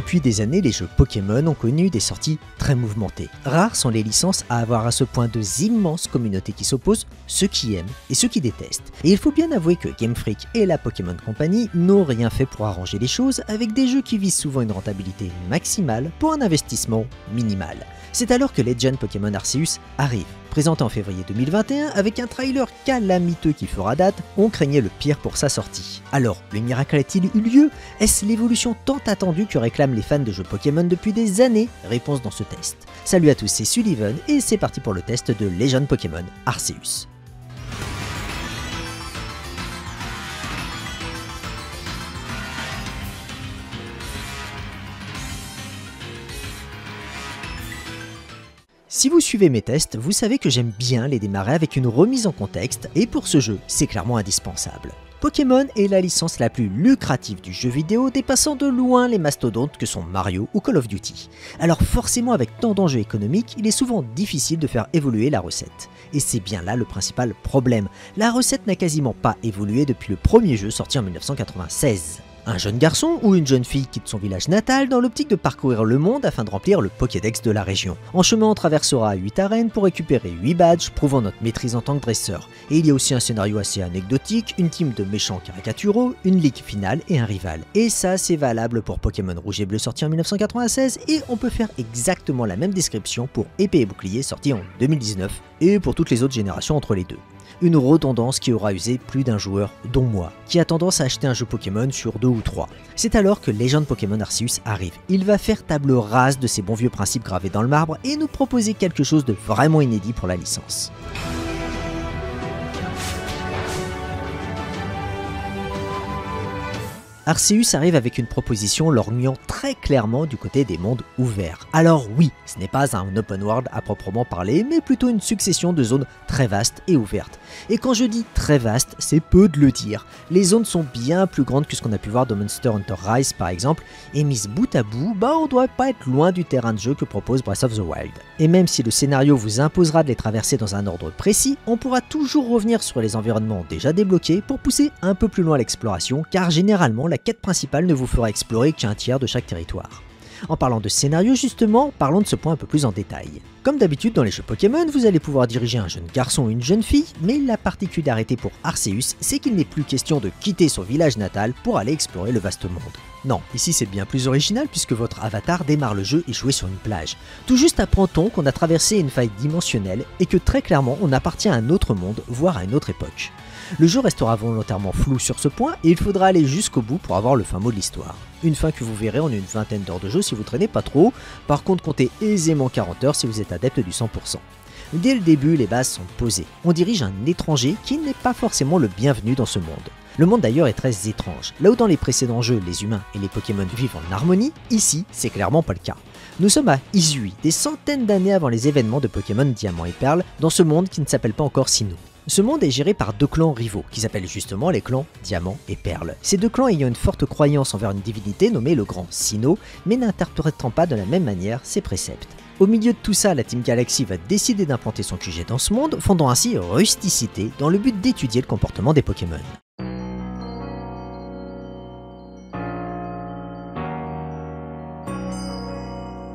Depuis des années, les jeux Pokémon ont connu des sorties très mouvementées. Rares sont les licences à avoir à ce point deux immenses communautés qui s'opposent, ceux qui aiment et ceux qui détestent. Et il faut bien avouer que Game Freak et la Pokémon Company n'ont rien fait pour arranger les choses avec des jeux qui visent souvent une rentabilité maximale pour un investissement minimal. C'est alors que Legend Pokémon Arceus arrive. Présenté en février 2021 avec un trailer calamiteux qui fera date, on craignait le pire pour sa sortie. Alors, le miracle a-t-il eu lieu? Est-ce l'évolution tant attendue que réclament les fans de jeux Pokémon depuis des années? Réponse dans ce test. Salut à tous, c'est Sullivan et c'est parti pour le test de Legend Pokémon Arceus. Si vous suivez mes tests, vous savez que j'aime bien les démarrer avec une remise en contexte, et pour ce jeu, c'est clairement indispensable. Pokémon est la licence la plus lucrative du jeu vidéo, dépassant de loin les mastodontes que sont Mario ou Call of Duty. Alors forcément avec tant d'enjeux économiques, il est souvent difficile de faire évoluer la recette. Et c'est bien là le principal problème. La recette n'a quasiment pas évolué depuis le premier jeu sorti en 1996. Un jeune garçon ou une jeune fille quitte son village natal dans l'optique de parcourir le monde afin de remplir le Pokédex de la région. En chemin, on traversera 8 arènes pour récupérer 8 badges prouvant notre maîtrise en tant que dresseur. Et il y a aussi un scénario assez anecdotique, une team de méchants caricaturaux, une ligue finale et un rival. Et ça, c'est valable pour Pokémon Rouge et Bleu sorti en 1996 et on peut faire exactement la même description pour Épée et Bouclier sorti en 2019 et pour toutes les autres générations entre les deux une redondance qui aura usé plus d'un joueur, dont moi, qui a tendance à acheter un jeu Pokémon sur deux ou trois. C'est alors que Legend Pokémon Arceus arrive. Il va faire table rase de ces bons vieux principes gravés dans le marbre et nous proposer quelque chose de vraiment inédit pour la licence. Arceus arrive avec une proposition lorgnant très clairement du côté des mondes ouverts. Alors oui, ce n'est pas un open world à proprement parler, mais plutôt une succession de zones très vastes et ouvertes. Et quand je dis très vaste, c'est peu de le dire. Les zones sont bien plus grandes que ce qu'on a pu voir dans Monster Hunter Rise par exemple, et mises bout à bout, bah on doit pas être loin du terrain de jeu que propose Breath of the Wild. Et même si le scénario vous imposera de les traverser dans un ordre précis, on pourra toujours revenir sur les environnements déjà débloqués pour pousser un peu plus loin l'exploration, car généralement la quête principale ne vous fera explorer qu'un tiers de chaque territoire. En parlant de scénario justement, parlons de ce point un peu plus en détail. Comme d'habitude dans les jeux Pokémon, vous allez pouvoir diriger un jeune garçon ou une jeune fille, mais la particularité pour Arceus, c'est qu'il n'est plus question de quitter son village natal pour aller explorer le vaste monde. Non, ici c'est bien plus original puisque votre avatar démarre le jeu échoué sur une plage. Tout juste apprend-on qu'on a traversé une faille dimensionnelle et que très clairement on appartient à un autre monde, voire à une autre époque. Le jeu restera volontairement flou sur ce point et il faudra aller jusqu'au bout pour avoir le fin mot de l'histoire. Une fin que vous verrez en une vingtaine d'heures de jeu si vous traînez pas trop, par contre comptez aisément 40 heures si vous êtes adepte du 100%. Dès le début, les bases sont posées. On dirige un étranger qui n'est pas forcément le bienvenu dans ce monde. Le monde d'ailleurs est très étrange. Là où dans les précédents jeux, les humains et les Pokémon vivent en harmonie, ici, c'est clairement pas le cas. Nous sommes à Isui, des centaines d'années avant les événements de Pokémon Diamant et Perle, dans ce monde qui ne s'appelle pas encore Sinnoh. Ce monde est géré par deux clans rivaux, qui s'appellent justement les clans Diamant et Perle. Ces deux clans ayant une forte croyance envers une divinité nommée le Grand Sinnoh, mais n'interprétant pas de la même manière ses préceptes. Au milieu de tout ça, la Team Galaxy va décider d'implanter son QG dans ce monde, fondant ainsi Rusticité dans le but d'étudier le comportement des Pokémon.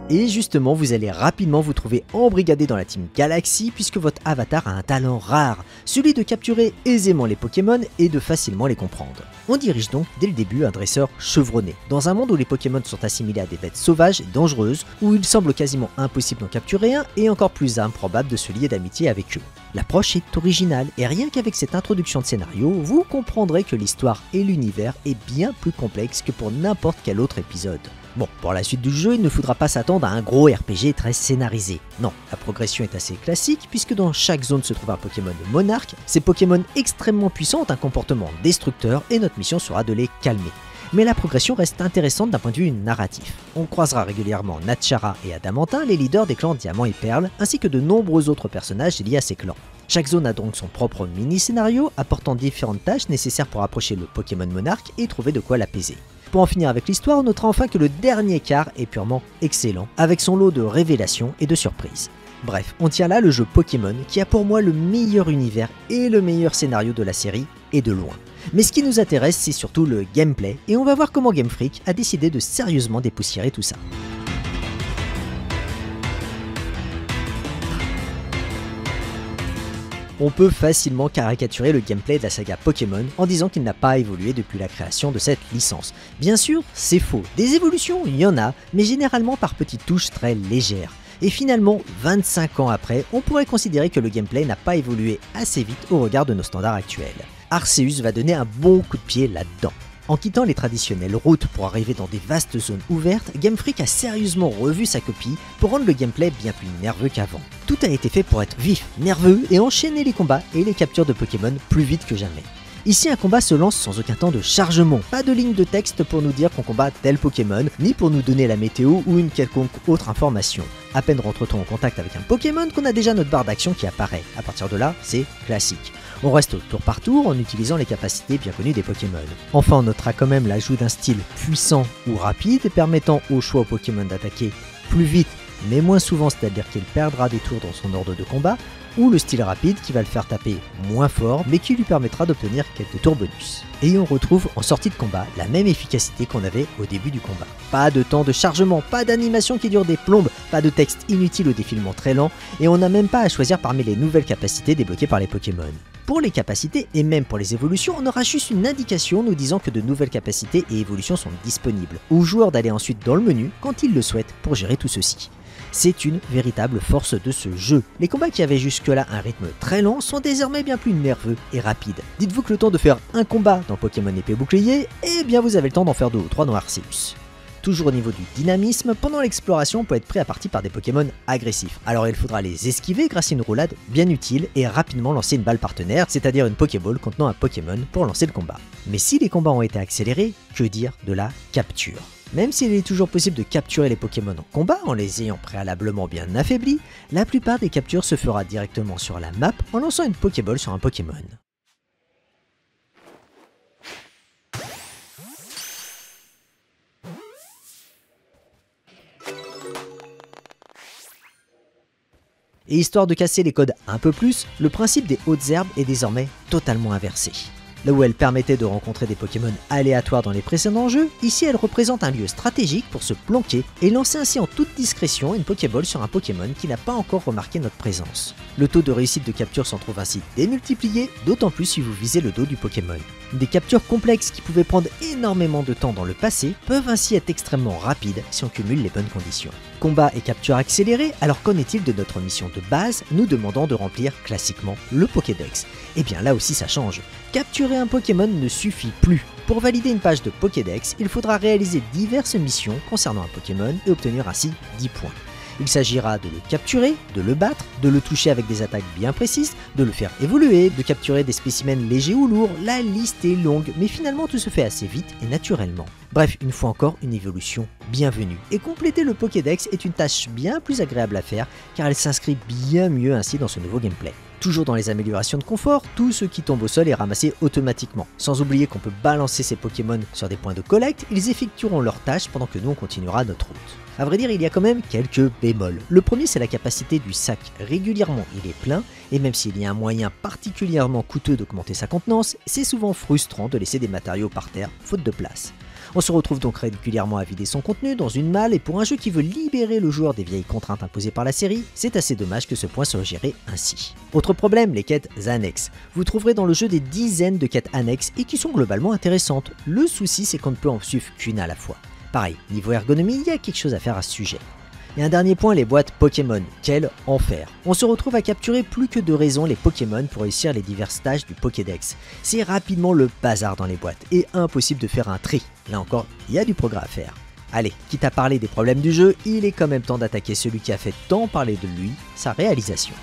Et justement, vous allez rapidement vous trouver embrigadé dans la team Galaxy puisque votre avatar a un talent rare, celui de capturer aisément les Pokémon et de facilement les comprendre. On dirige donc dès le début un dresseur chevronné, dans un monde où les Pokémon sont assimilés à des bêtes sauvages et dangereuses, où il semble quasiment impossible d'en capturer un et encore plus improbable de se lier d'amitié avec eux. L'approche est originale et rien qu'avec cette introduction de scénario, vous comprendrez que l'histoire et l'univers est bien plus complexe que pour n'importe quel autre épisode. Bon, pour la suite du jeu, il ne faudra pas s'attendre à un gros RPG très scénarisé. Non, la progression est assez classique puisque dans chaque zone se trouve un Pokémon monarque. Ces Pokémon extrêmement puissants ont un comportement destructeur et notre mission sera de les calmer. Mais la progression reste intéressante d'un point de vue narratif. On croisera régulièrement Natchara et Adamantin, les leaders des clans Diamant et Perle, ainsi que de nombreux autres personnages liés à ces clans. Chaque zone a donc son propre mini-scénario, apportant différentes tâches nécessaires pour approcher le Pokémon monarque et trouver de quoi l'apaiser. Pour en finir avec l'histoire, on notera enfin que le dernier quart est purement excellent, avec son lot de révélations et de surprises. Bref, on tient là le jeu Pokémon qui a pour moi le meilleur univers et le meilleur scénario de la série, et de loin. Mais ce qui nous intéresse, c'est surtout le gameplay, et on va voir comment Game Freak a décidé de sérieusement dépoussiérer tout ça. On peut facilement caricaturer le gameplay de la saga Pokémon en disant qu'il n'a pas évolué depuis la création de cette licence. Bien sûr, c'est faux. Des évolutions, il y en a, mais généralement par petites touches très légères. Et finalement, 25 ans après, on pourrait considérer que le gameplay n'a pas évolué assez vite au regard de nos standards actuels. Arceus va donner un bon coup de pied là-dedans. En quittant les traditionnelles routes pour arriver dans des vastes zones ouvertes, Game Freak a sérieusement revu sa copie pour rendre le gameplay bien plus nerveux qu'avant. Tout a été fait pour être vif, nerveux et enchaîner les combats et les captures de Pokémon plus vite que jamais. Ici, un combat se lance sans aucun temps de chargement, pas de ligne de texte pour nous dire qu'on combat tel Pokémon, ni pour nous donner la météo ou une quelconque autre information. À peine rentre-t-on en contact avec un Pokémon qu'on a déjà notre barre d'action qui apparaît. À partir de là, c'est classique. On reste tour par tour en utilisant les capacités bien connues des Pokémon. Enfin, on notera quand même l'ajout d'un style puissant ou rapide permettant au choix au Pokémon d'attaquer plus vite mais moins souvent, c'est-à-dire qu'il perdra des tours dans son ordre de combat, ou le style rapide qui va le faire taper moins fort mais qui lui permettra d'obtenir quelques tours bonus. Et on retrouve en sortie de combat la même efficacité qu'on avait au début du combat. Pas de temps de chargement, pas d'animation qui dure des plombes, pas de texte inutile au défilement très lent, et on n'a même pas à choisir parmi les nouvelles capacités débloquées par les Pokémon. Pour les capacités et même pour les évolutions, on aura juste une indication nous disant que de nouvelles capacités et évolutions sont disponibles, au joueur d'aller ensuite dans le menu quand il le souhaite pour gérer tout ceci. C'est une véritable force de ce jeu. Les combats qui avaient jusque-là un rythme très lent sont désormais bien plus nerveux et rapides. Dites-vous que le temps de faire un combat dans Pokémon épée bouclier, eh bien vous avez le temps d'en faire deux ou trois dans Arceus. Toujours au niveau du dynamisme, pendant l'exploration, on peut être pris à partie par des Pokémon agressifs. Alors il faudra les esquiver grâce à une roulade bien utile et rapidement lancer une balle partenaire, c'est-à-dire une Pokéball contenant un Pokémon pour lancer le combat. Mais si les combats ont été accélérés, que dire de la capture? Même s'il est toujours possible de capturer les Pokémon en combat en les ayant préalablement bien affaiblis, la plupart des captures se fera directement sur la map en lançant une Pokéball sur un Pokémon. Et histoire de casser les codes un peu plus, le principe des hautes herbes est désormais totalement inversé. Là où elle permettait de rencontrer des Pokémon aléatoires dans les précédents jeux, ici elle représente un lieu stratégique pour se planquer et lancer ainsi en toute discrétion une Pokéball sur un Pokémon qui n'a pas encore remarqué notre présence. Le taux de réussite de capture s'en trouve ainsi démultiplié, d'autant plus si vous visez le dos du Pokémon. Des captures complexes qui pouvaient prendre énormément de temps dans le passé peuvent ainsi être extrêmement rapides si on cumule les bonnes conditions. Combat et capture accélérée, alors qu'en est-il de notre mission de base nous demandant de remplir classiquement le Pokédex? Eh bien là aussi ça change. Capturer un Pokémon ne suffit plus. Pour valider une page de Pokédex, il faudra réaliser diverses missions concernant un Pokémon et obtenir ainsi 10 points. Il s'agira de le capturer, de le battre, de le toucher avec des attaques bien précises, de le faire évoluer, de capturer des spécimens légers ou lourds, la liste est longue, mais finalement tout se fait assez vite et naturellement. Bref, une fois encore, une évolution bienvenue. Et compléter le Pokédex est une tâche bien plus agréable à faire, car elle s'inscrit bien mieux ainsi dans ce nouveau gameplay. Toujours dans les améliorations de confort, tout ce qui tombe au sol est ramassé automatiquement. Sans oublier qu'on peut balancer ces Pokémon sur des points de collecte, ils effectueront leur tâche pendant que nous on continuera notre route. A vrai dire, il y a quand même quelques bémols. Le premier, c'est la capacité du sac. Régulièrement, il est plein, et même s'il y a un moyen particulièrement coûteux d'augmenter sa contenance, c'est souvent frustrant de laisser des matériaux par terre, faute de place. On se retrouve donc régulièrement à vider son contenu dans une malle et pour un jeu qui veut libérer le joueur des vieilles contraintes imposées par la série, c'est assez dommage que ce point soit géré ainsi. Autre problème, les quêtes annexes. Vous trouverez dans le jeu des dizaines de quêtes annexes et qui sont globalement intéressantes. Le souci c'est qu'on ne peut en suivre qu'une à la fois. Pareil, niveau ergonomie, il y a quelque chose à faire à ce sujet. Et un dernier point, les boîtes Pokémon. Quel enfer On se retrouve à capturer plus que de raison les Pokémon pour réussir les divers stages du Pokédex. C'est rapidement le bazar dans les boîtes et impossible de faire un tri. Là encore, il y a du progrès à faire. Allez, quitte à parler des problèmes du jeu, il est quand même temps d'attaquer celui qui a fait tant parler de lui, sa réalisation.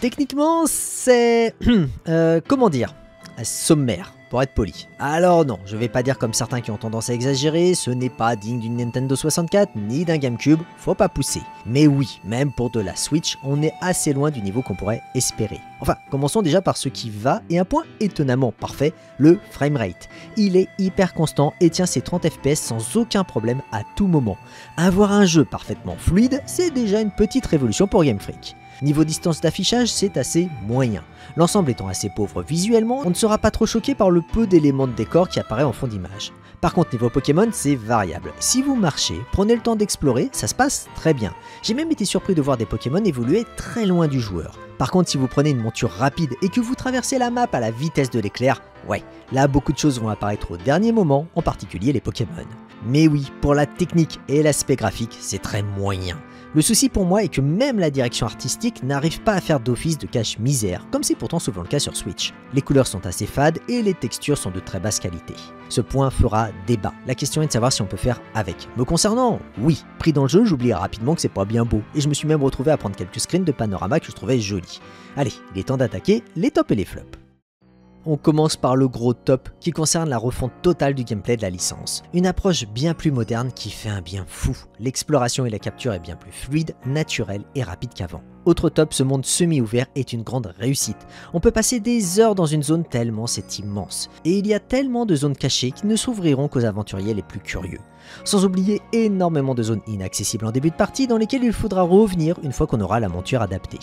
Techniquement, c'est... Euh, comment dire Sommaire pour être poli. Alors non, je vais pas dire comme certains qui ont tendance à exagérer, ce n'est pas digne d'une Nintendo 64 ni d'un GameCube, faut pas pousser. Mais oui, même pour de la Switch, on est assez loin du niveau qu'on pourrait espérer. Enfin, commençons déjà par ce qui va, et un point étonnamment parfait, le framerate. Il est hyper constant et tient ses 30 fps sans aucun problème à tout moment. Avoir un jeu parfaitement fluide, c'est déjà une petite révolution pour Game Freak. Niveau distance d'affichage, c'est assez moyen. L'ensemble étant assez pauvre visuellement, on ne sera pas trop choqué par le peu d'éléments de décor qui apparaît en fond d'image. Par contre, niveau Pokémon, c'est variable. Si vous marchez, prenez le temps d'explorer, ça se passe très bien. J'ai même été surpris de voir des Pokémon évoluer très loin du joueur. Par contre, si vous prenez une monture rapide et que vous traversez la map à la vitesse de l'éclair, ouais, là beaucoup de choses vont apparaître au dernier moment, en particulier les Pokémon. Mais oui, pour la technique et l'aspect graphique, c'est très moyen. Le souci pour moi est que même la direction artistique n'arrive pas à faire d'office de cache misère, comme c'est pourtant souvent le cas sur Switch. Les couleurs sont assez fades et les textures sont de très basse qualité. Ce point fera débat. La question est de savoir si on peut faire avec. Me concernant, oui. Pris dans le jeu, j'oublie rapidement que c'est pas bien beau, et je me suis même retrouvé à prendre quelques screens de panorama que je trouvais jolis. Allez, il est temps d'attaquer les tops et les flops. On commence par le gros top qui concerne la refonte totale du gameplay de la licence. Une approche bien plus moderne qui fait un bien fou. L'exploration et la capture est bien plus fluide, naturelle et rapide qu'avant. Autre top, ce monde semi-ouvert est une grande réussite. On peut passer des heures dans une zone tellement c'est immense. Et il y a tellement de zones cachées qui ne s'ouvriront qu'aux aventuriers les plus curieux. Sans oublier énormément de zones inaccessibles en début de partie dans lesquelles il faudra revenir une fois qu'on aura la monture adaptée.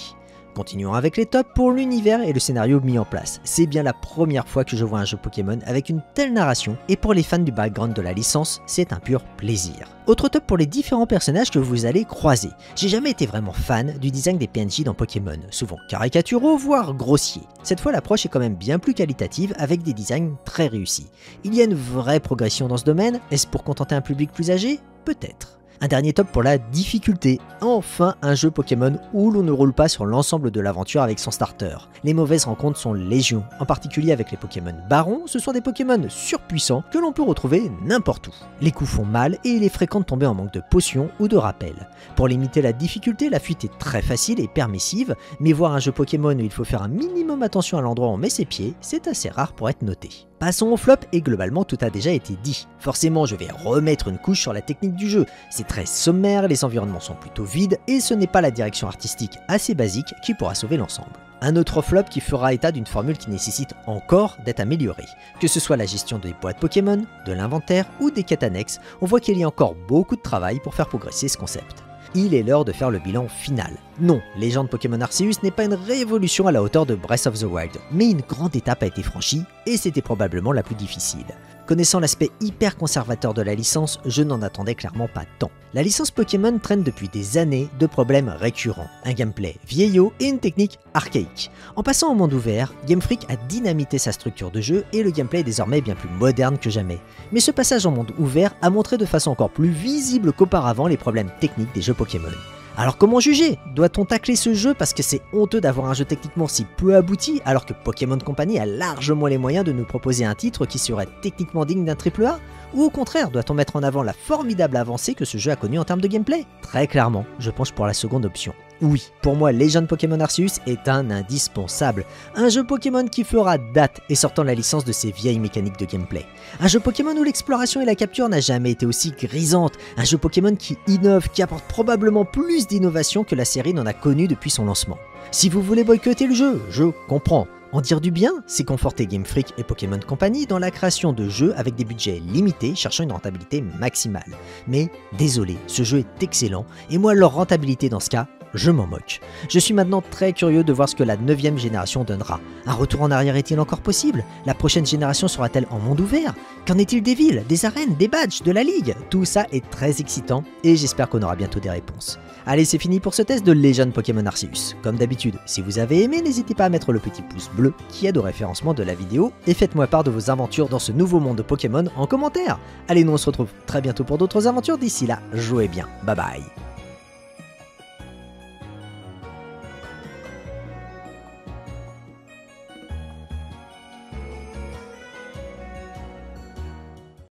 Continuons avec les tops pour l'univers et le scénario mis en place. C'est bien la première fois que je vois un jeu Pokémon avec une telle narration, et pour les fans du background de la licence, c'est un pur plaisir. Autre top pour les différents personnages que vous allez croiser. J'ai jamais été vraiment fan du design des PNJ dans Pokémon, souvent caricaturaux, voire grossiers. Cette fois l'approche est quand même bien plus qualitative avec des designs très réussis. Il y a une vraie progression dans ce domaine, est-ce pour contenter un public plus âgé? Peut-être. Un dernier top pour la difficulté. Enfin un jeu Pokémon où l'on ne roule pas sur l'ensemble de l'aventure avec son starter. Les mauvaises rencontres sont légion, en particulier avec les Pokémon Baron, ce sont des Pokémon surpuissants que l'on peut retrouver n'importe où. Les coups font mal et il est fréquent de tomber en manque de potions ou de rappels. Pour limiter la difficulté, la fuite est très facile et permissive, mais voir un jeu Pokémon où il faut faire un minimum attention à l'endroit où on met ses pieds, c'est assez rare pour être noté. Passons au flop et globalement tout a déjà été dit. Forcément je vais remettre une couche sur la technique du jeu. C'est très sommaire, les environnements sont plutôt vides et ce n'est pas la direction artistique assez basique qui pourra sauver l'ensemble. Un autre flop qui fera état d'une formule qui nécessite encore d'être améliorée. Que ce soit la gestion des boîtes Pokémon, de l'inventaire ou des quêtes annexes, on voit qu'il y a encore beaucoup de travail pour faire progresser ce concept il est l'heure de faire le bilan final. Non, Légende Pokémon Arceus n'est pas une révolution à la hauteur de Breath of the Wild, mais une grande étape a été franchie, et c'était probablement la plus difficile. Connaissant l'aspect hyper conservateur de la licence, je n'en attendais clairement pas tant. La licence Pokémon traîne depuis des années de problèmes récurrents, un gameplay vieillot et une technique archaïque. En passant au monde ouvert, Game Freak a dynamité sa structure de jeu et le gameplay est désormais bien plus moderne que jamais. Mais ce passage en monde ouvert a montré de façon encore plus visible qu'auparavant les problèmes techniques des jeux Pokémon. Alors comment juger? Doit-on tacler ce jeu parce que c'est honteux d'avoir un jeu techniquement si peu abouti alors que Pokémon Company a largement les moyens de nous proposer un titre qui serait techniquement digne d'un AAA Ou au contraire, doit-on mettre en avant la formidable avancée que ce jeu a connue en termes de gameplay? Très clairement, je penche pour la seconde option. Oui, pour moi, Legend Pokémon Arceus est un indispensable. Un jeu Pokémon qui fera date et sortant la licence de ses vieilles mécaniques de gameplay. Un jeu Pokémon où l'exploration et la capture n'a jamais été aussi grisante. Un jeu Pokémon qui innove, qui apporte probablement plus d'innovation que la série n'en a connu depuis son lancement. Si vous voulez boycotter le jeu, je comprends. En dire du bien, c'est conforter Game Freak et Pokémon Company dans la création de jeux avec des budgets limités cherchant une rentabilité maximale. Mais désolé, ce jeu est excellent et moi leur rentabilité dans ce cas, je m'en moque. Je suis maintenant très curieux de voir ce que la 9 génération donnera. Un retour en arrière est-il encore possible? La prochaine génération sera-t-elle en monde ouvert? Qu'en est-il des villes, des arènes, des badges, de la ligue? Tout ça est très excitant et j'espère qu'on aura bientôt des réponses. Allez, c'est fini pour ce test de Legend Pokémon Arceus. Comme d'habitude, si vous avez aimé, n'hésitez pas à mettre le petit pouce bleu qui aide au référencement de la vidéo et faites-moi part de vos aventures dans ce nouveau monde de Pokémon en commentaire. Allez, nous on se retrouve très bientôt pour d'autres aventures. D'ici là, jouez bien. Bye bye.